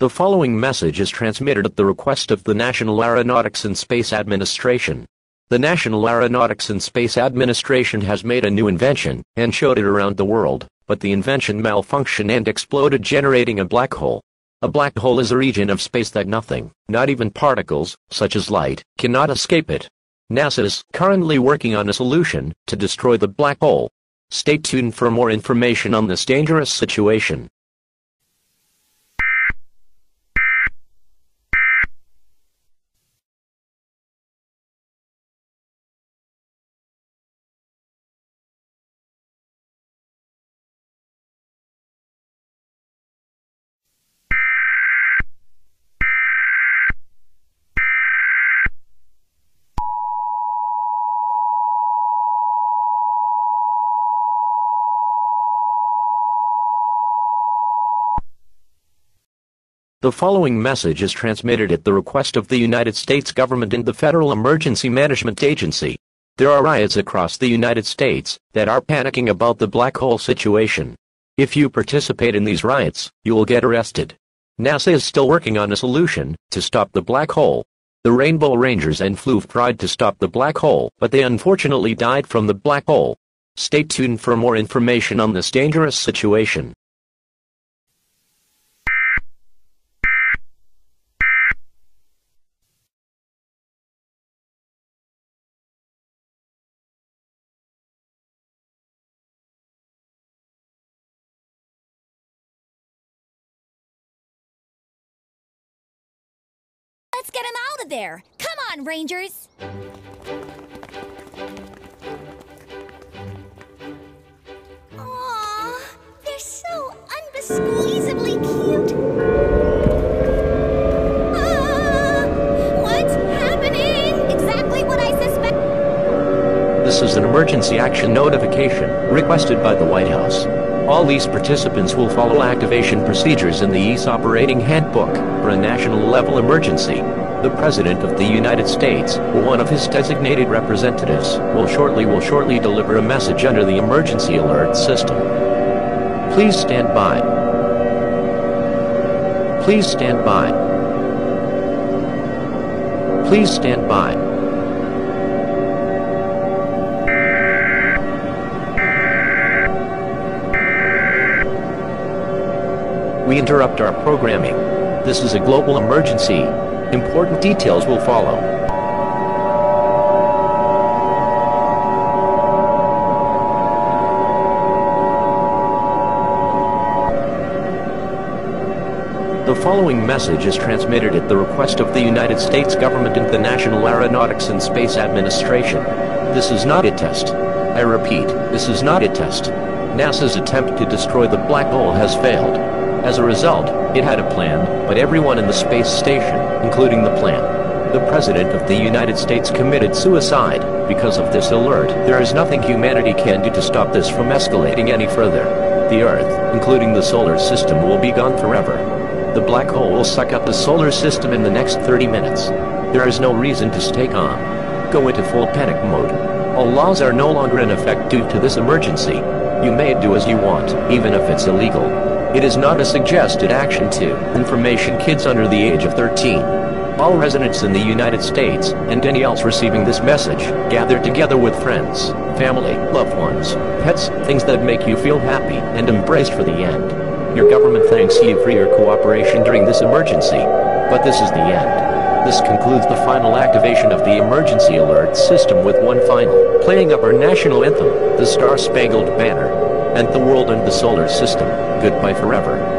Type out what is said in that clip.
The following message is transmitted at the request of the National Aeronautics and Space Administration. The National Aeronautics and Space Administration has made a new invention and showed it around the world, but the invention malfunctioned and exploded generating a black hole. A black hole is a region of space that nothing, not even particles, such as light, cannot escape it. NASA is currently working on a solution to destroy the black hole. Stay tuned for more information on this dangerous situation. The following message is transmitted at the request of the United States government and the Federal Emergency Management Agency. There are riots across the United States that are panicking about the black hole situation. If you participate in these riots, you will get arrested. NASA is still working on a solution to stop the black hole. The Rainbow Rangers and Floof tried to stop the black hole, but they unfortunately died from the black hole. Stay tuned for more information on this dangerous situation. Let's get him out of there! Come on, Rangers! They're so unbesqueezably cute! Ah, what's happening? Exactly what I suspect. This is an emergency action notification requested by the White House. All these participants will follow activation procedures in the EASE Operating Handbook for a national level emergency. The President of the United States, or one of his designated representatives, will shortly will shortly deliver a message under the emergency alert system. Please stand by. Please stand by. Please stand by. We interrupt our programming. This is a global emergency. Important details will follow. The following message is transmitted at the request of the United States government and the National Aeronautics and Space Administration. This is not a test. I repeat, this is not a test. NASA's attempt to destroy the black hole has failed. As a result, it had a plan, but everyone in the space station, including the plan, the President of the United States committed suicide. Because of this alert, there is nothing humanity can do to stop this from escalating any further. The Earth, including the solar system, will be gone forever. The black hole will suck up the solar system in the next 30 minutes. There is no reason to stay calm. Go into full panic mode. All laws are no longer in effect due to this emergency. You may do as you want, even if it's illegal. It is not a suggested action to information kids under the age of 13. All residents in the United States, and any else receiving this message, gather together with friends, family, loved ones, pets, things that make you feel happy, and embraced for the end. Your government thanks you for your cooperation during this emergency. But this is the end. This concludes the final activation of the emergency alert system with one final playing of our national anthem, the Star Spangled Banner, and the world and the solar system. Goodbye forever.